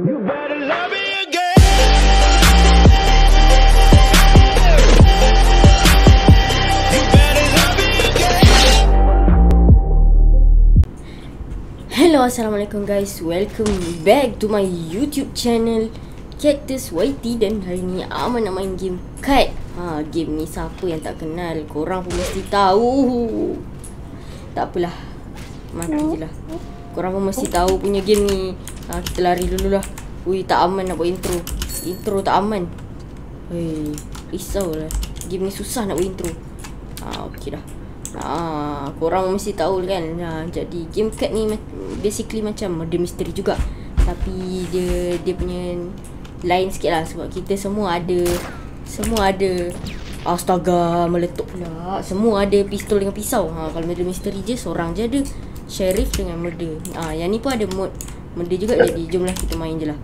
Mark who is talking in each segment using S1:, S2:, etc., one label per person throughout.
S1: Hello Assalamualaikum guys. Welcome back to my YouTube channel Cactus YT Dan hari ni Aman nak main game Kite ha, Game ni siapa yang tak kenal? Korang pun mesti tahu. Tak apalah. Mati je lah Korang pun mesti tahu punya game ni. Ha, Kita lari dulu lah. Ui tak aman nak buat intro. Intro tak aman. Hei Risau lah. Game ni susah nak buat intro. Ha, Okay dah. Ah, korang mesti tahu kan. Ha, jadi game card ni basically macam murder mystery juga. Tapi dia dia punya lain sikit lah. Sebab kita semua ada semua ada. Astaga meletup pula. Semua ada pistol dengan pisau. Ha, Kalau murder mystery je Seorang je ada Sheriff dengan murder ha, Yang ni pun ada mod. Murder juga Jadi jomlah kita main je lah.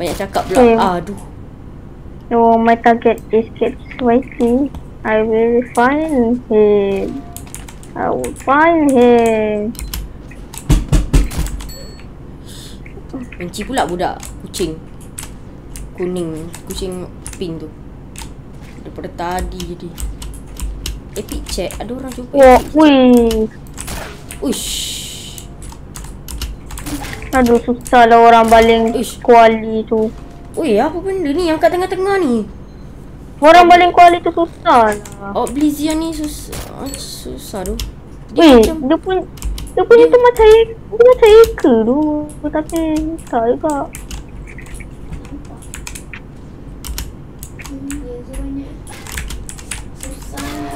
S1: Banyak cakap pula.
S2: Okay.
S1: ah, Aduh.
S2: So my target is get spicy. I will find him. I will find him.
S1: Benci pula budak Kucing. Kuning Kucing pink tu. Daripada tadi jadi. Epic check. Ada orang jumpa
S2: Oh, wih.
S1: Uish
S2: Aduh susah lah orang baling
S1: Ish.
S2: kuali tu.
S1: Ui apa benda ni yang kat tengah-tengah ni
S2: Orang baling kuali tu susah lah.
S1: Oblivion ni susah Susah tu
S2: Weh,
S1: Dia macam
S2: dia pun dia punya tu macam hack- dia macam hacker tu. Tapi tak juga.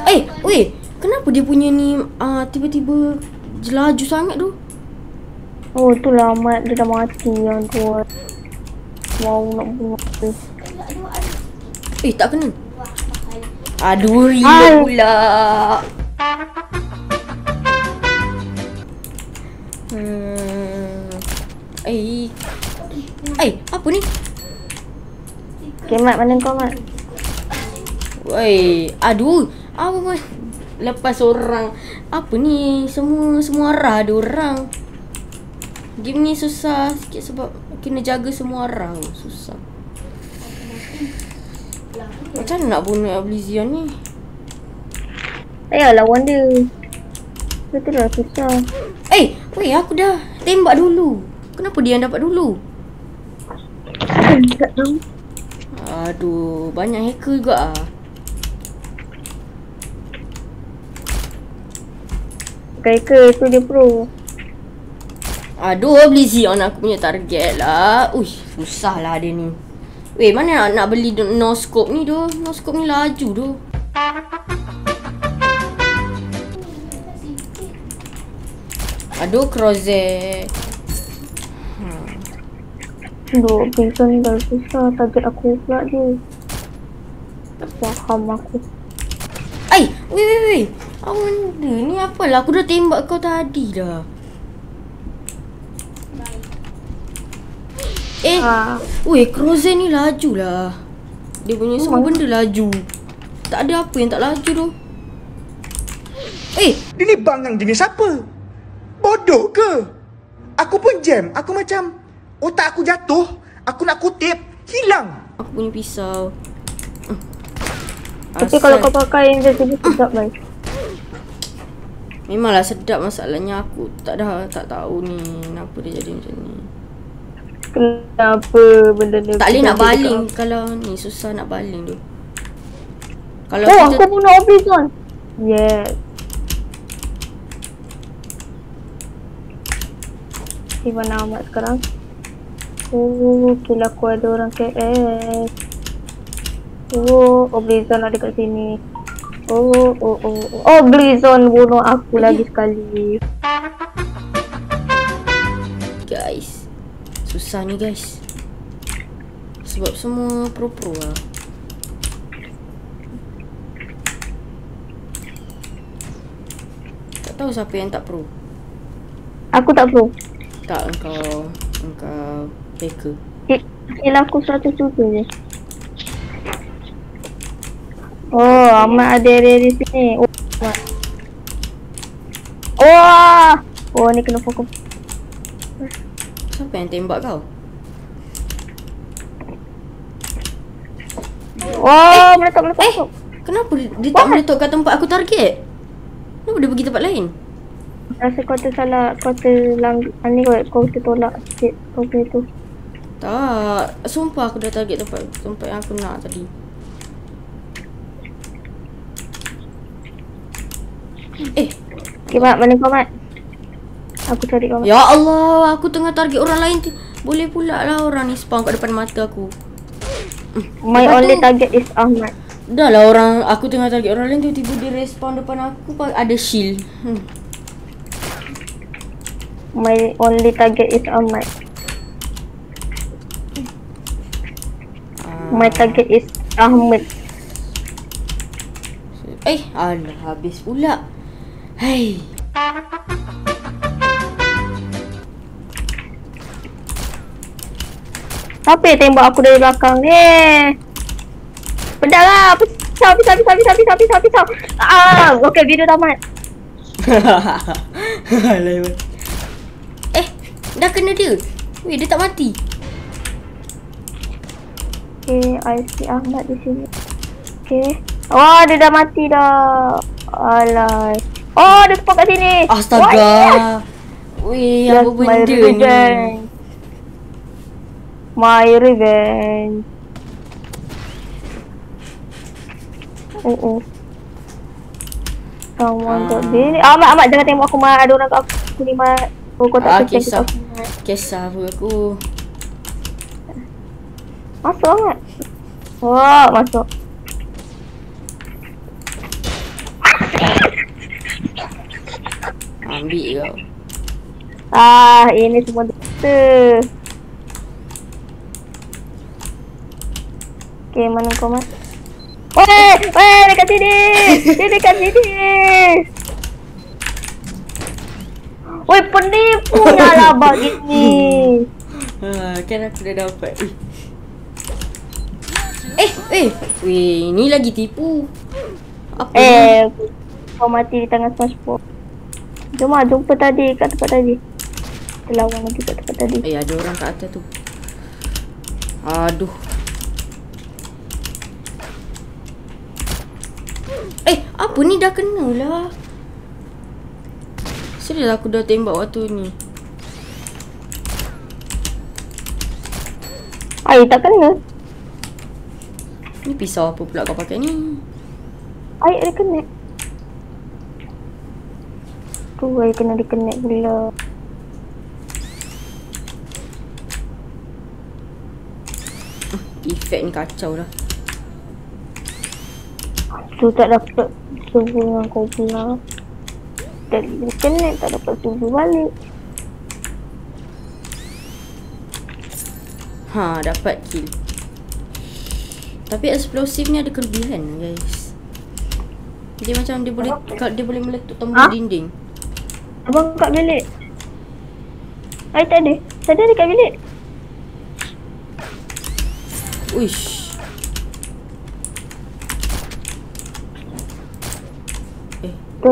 S1: Eh weh Kenapa dia punya ni uh, Tiba-tiba Jelaju sangat tu
S2: Oh tu lah mat dia dah mati yang tu. Mau nak bunuh dia.
S1: Eh tak kena Aduh reload pula Hmm. Eh Eh apa ni
S2: Okay mat mana kau mat?
S1: Woi, aduh, apa pun lepas orang apa ni semua semua arah ada orang. Game ni susah sikit sebab kena jaga semua arah susah. Macam mana nak bunuh Oblivion ni?
S2: Tak payah lawan dia. Betul lah susah.
S1: Eh, weh aku dah tembak dulu. Kenapa dia yang dapat dulu?
S2: Tak tahu.
S1: Aduh, banyak hacker juga ah.
S2: Striker tu dia pro.
S1: Aduh, Oblivion aku punya target lah. Uish, susah lah dia ni. Weh, mana nak, nak beli do- no scope ni tu? No scope ni laju tu. Aduh, crosshair.
S2: Duk Vincent dah susah. Target aku pula dia. Tak faham aku.
S1: Ai, weh, weh, weh. Apa benda ni? Apalah, aku dah tembak kau tadi dah. Eh,
S2: Ah,
S1: weh, crosshair ni laju lah. Dia punya semua benda laju. Tak ada apa yang tak laju tu. Eh,
S3: Dia ni bang yang jenis apa? Bodoh ke? Aku pun jam. Aku macam otak aku jatuh. Aku nak kutip. Hilang.
S1: Aku punya pisau. Hmm.
S2: tapi kalau kau pakai yang dia tu sedap baik.
S1: Memanglah sedap masalahnya aku tak dah tak tahu ni kenapa dia jadi macam ni.
S2: Kenapa benda ni?
S1: Tak boleh nak baling
S2: dekat
S1: kalau ni susah nak baling tu. Kalau
S2: aku? Oh,
S1: kita
S2: aku bunuh Oblivion. Yes. Di mana amat sekarang? Oh, kira aku ada orang KS. Oh, Oblivion ada kat sini. Oh, oh, oh, oh. Oblivion bunuh aku lagi sekali.
S1: Susah ni guys. Sebab semua pro-pro lah. Tak tahu siapa yang tak pro.
S2: Aku tak pro.
S1: Tak engkau engkau hacker.
S2: Skill aku 100 juta je. Oh, Ahmad ada area di sini. Oh, Ahmad. Wah! Oh, ni kena fokus
S1: siapa yang tembak kau?
S2: Wah, eh. meletup, meletup.
S1: Eh, kenapa dia, dia tak meletup kat tempat aku target? Kenapa dia pergi tempat lain?
S2: Rasa kau tu salah kau tu lang... ni kau, kau tolak sikit, kau punya tu.
S1: Tak, sumpah aku dah target tempat tempat yang aku nak tadi. Eh,
S2: okay, Mat, mana kau, Mat? Aku cari kau, Mat.
S1: ya Allah, aku tengah target orang lain tu. Boleh pula lah orang ni spawn kat depan mata aku.
S2: My
S1: Lepas
S2: only
S1: tu-
S2: target is Ahmad.
S1: Dah lah orang, aku tengah target orang lain tu tiba dia respawn depan aku ada shield. Hmm.
S2: My only target is Ahmad.
S1: Ah,
S2: My target is Ahmad.
S1: eh, alah habis pula. Hai.
S2: Siapa yang tembak aku dari belakang ni? Pedang lah! Pisau, pisau, pisau, pisau, pisau, pisau, pisau. Ah, okay, video tamat.
S1: Alah. eh, dah kena dia. Weh, dia tak mati.
S2: Okay, I see Ahmad di sini. Okay. Wah, dia dah mati dah. Alay. Oh, dia spot kat sini.
S1: Astaga. Weh, apa benda ni?
S2: My revenge. Oh, oh. Someone got
S1: Ah.
S2: this. Ahmad, Ahmad jangan tengok aku, Mat. Ada orang kat aku ni, Mat. Oh, kau
S1: Ah,
S2: tak kesian
S1: kisah.
S2: aku, Mat.
S1: Kisah apa aku.
S2: Masuk, Ahmad. Wah, masuk.
S1: Ambil kau.
S2: Ah, ini semua doktor. Okay, mana kau, Mat? Weh, weh, dekat sini. Dia dekat sini. Weh, penipunya lah begini.
S1: Ha, kan aku dah dapat. Eh, eh, weh, ni lagi tipu. Apa ni?
S2: Eh, kau mati di tangan SpongeBob. Jom lah, jumpa tadi kat tempat tadi. Kita lawan lagi kat tempat tadi.
S1: Eh, ada orang kat atas tu. Aduh. Eh, apa ni dah kena lah. Serius aku dah tembak waktu ni.
S2: Air tak kena.
S1: Ni pisau apa pula kau pakai ni?
S2: Air ada kena. Tu air kena dikenek pula.
S1: Efek ni kacau lah.
S2: Tu tak dapat subuh dengan kau pula. Dari dikenek tak dapat subuh balik.
S1: Ha, dapat kill. Tapi eksplosif ni ada kelebihan guys. Dia macam dia boleh kalau dia boleh meletup tembus
S2: Ha?
S1: dinding.
S2: Abang kat bilik. Air tak ada. Tak dekat bilik.
S1: Uish.
S2: Tu.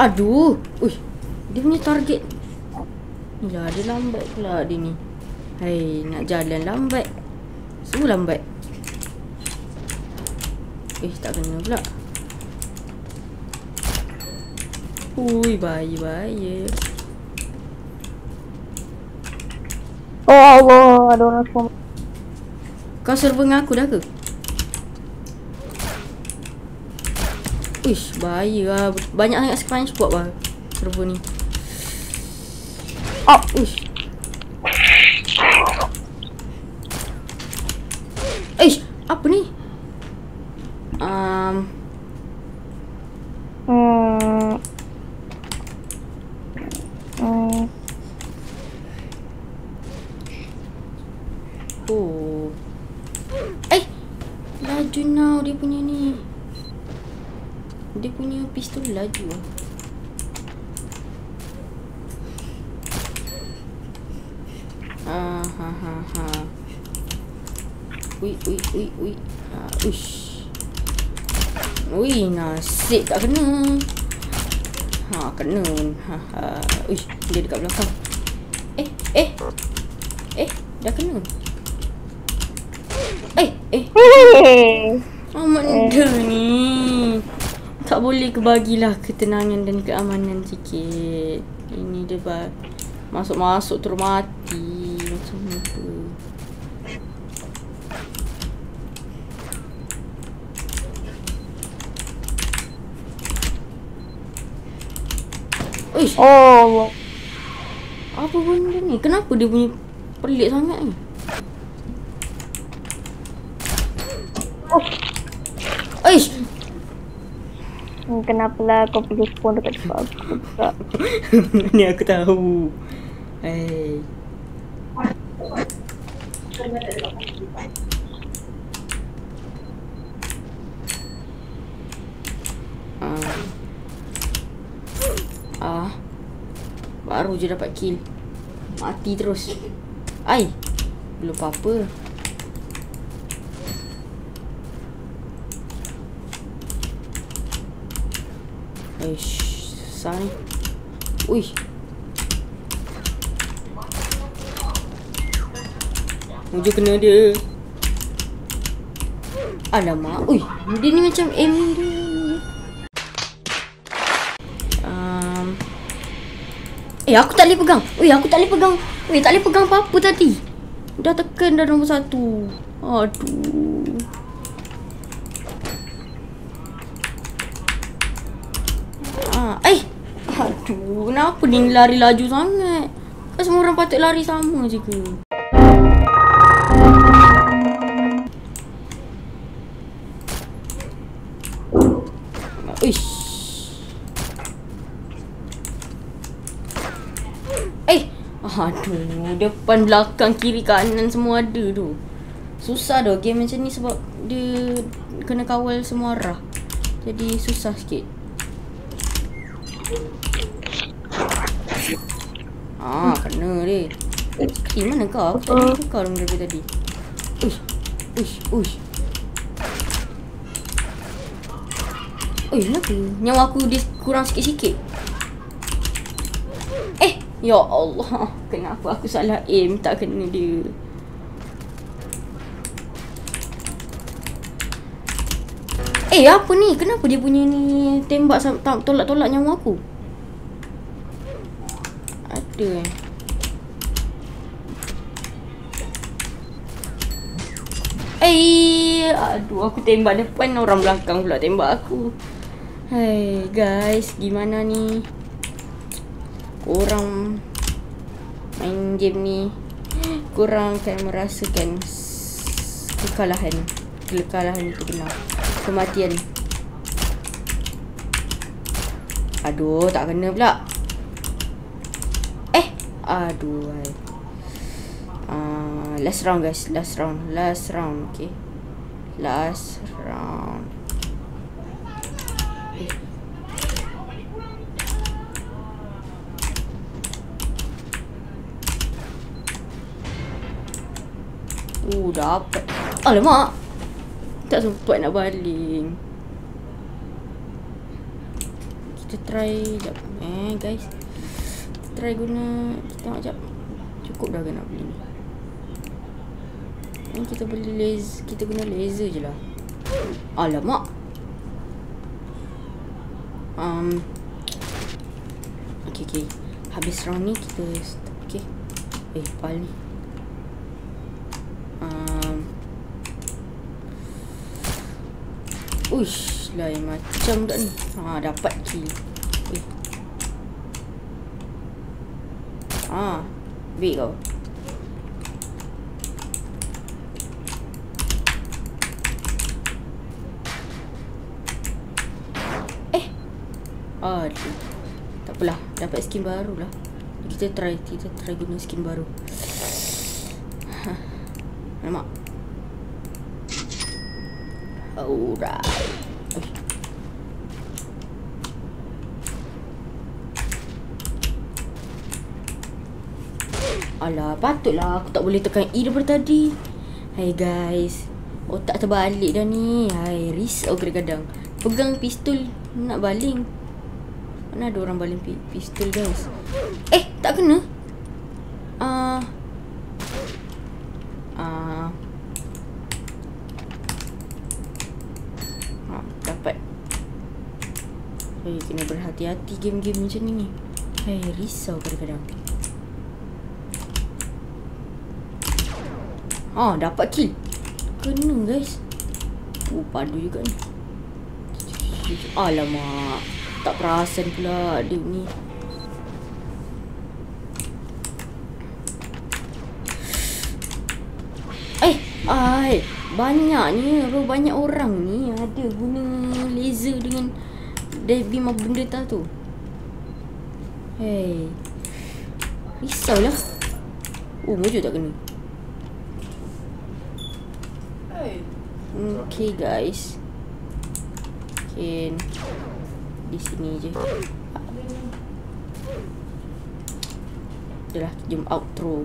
S1: aduh. Uish. Dia punya target. Yalah, dia lambat pula dia ni. Hai, nak jalan lambat. Semua lambat. Eh, tak kena pula. Ui, bahaya, bahaya.
S2: Oh Allah, ada orang semua.
S1: Kau server dengan aku dah ke? Uish, bahaya lah. Banyak sangat SpongeBob lah server ni.
S2: Oh,
S1: Uish. Ish, apa ni? Um.
S2: Hmm.
S1: oh. Eh, laju now dia punya ni. Punya pistol laju. Ah, ha, ha, ha. Ui, ui, ui, ui. Ah, uish. Ui, nasib tak kena. Ha, kena. Ha, ha. Uish, dia dekat belakang. Eh, eh. Eh, dah kena. Eh, eh. Oh, benda ni. Tak boleh kebagilah ketenangan dan keamanan sikit. Ini dia bah masuk-masuk terus mati. Macam apa. Uish,
S2: Oh.
S1: apa benda ni? Kenapa dia punya pelik sangat ni?
S2: Oh.
S1: Uish,
S2: Kenapalah kau pergi spawn dekat tempat aku
S1: ni aku tahu. Hai. Ah. Ah. Baru je dapat kill. Mati terus. Ai. Belum apa-apa. Susah ni. Ui. Muju kena dia. Alamak. Ui, dia ni macam aim dia. Um, eh, aku tak boleh pegang. Ui, aku tak boleh pegang. Ui, tak boleh pegang apa-apa tadi. Dah tekan dah nombor satu. Aduh. Ah, eh. Aduh, kenapa ni lari laju sangat? Kan semua orang patut lari sama je ke? Eh, aduh, depan belakang kiri kanan semua ada tu. Susah dah game macam ni sebab dia kena kawal semua arah. Jadi susah sikit. Ah, kena dia. Eh, mana kau? Aku tak ada kau dalam daripada tadi. Uish. Uish, uish. Oi, kenapa? Nyawa aku kurang sikit-sikit. Eh, ya Allah. Kenapa aku salah aim tak kena dia? Eh, apa ni? Kenapa dia punya ni tembak tolak-tolak nyawa aku? Ada eh. Eh, aduh aku tembak depan orang belakang pula tembak aku. Hai guys, gimana ni? Korang main game ni korang akan merasakan kekalahan. Kekalahan itu benar. Kematian. Aduh, tak kena pula. Aduh. Uh, last round guys, last round, last round, okay. Last round. Eh. Oh, dapat. Alamak. Tak sempat nak baling. Kita try jap. Eh, guys. Try guna kita tengok jap. Cukup dah nak beli ni? Ni kita beli laser, kita guna laser je lah. Alamak. Um, okay, okay. Habis round ni kita. Okay. Eh, pal ni. Um, Uish, lain macam tak ni. Ha, dapat kill. Ah, kau. Eh. Aduh. Tak apalah, dapat skin baru lah. Kita try, kita try guna skin baru. Nampak? Alright. Ui. Alah, patutlah aku tak boleh tekan E daripada tadi. Hai guys. Otak terbalik dah ni. Hai, risau kadang-kadang. Pegang pistol nak baling. Mana ada orang baling pi- pistol guys Eh tak kena Ah uh, ha, Dapat Hei kena berhati-hati game-game macam ni Hei risau kadang-kadang Ah dapat kill. Kena guys. Oh padu juga ni. Alamak Tak perasan pula dia ni. Eh Ai Banyaknya Bro. Banyak orang ni Ada guna laser dengan beam apa benda tak tu. Hey. Risau lah Oh mojo tak kena Okay guys. Okay Di sini je. Dah lah jom outro.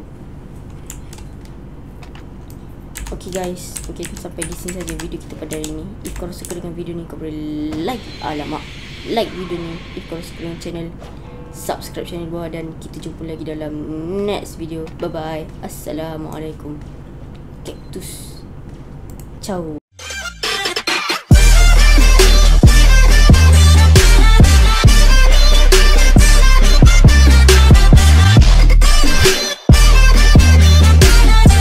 S1: Okay guys. Okay sampai di sini saja video kita pada hari ni. If korang suka dengan video ni Kau boleh like. Alamak. Like video ni If korang suka dengan channel. Subscribe channel bawah Dan kita jumpa lagi dalam Next video. Bye bye Assalamualaikum. Cactus. Ciao